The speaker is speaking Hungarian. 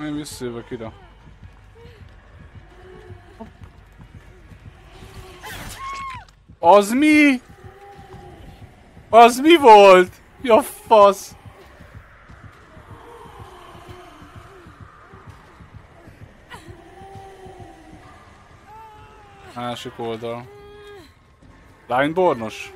Én visszajövök ide. Az mi? Az mi volt? Ja fasz! Másik oldal. Linebornos?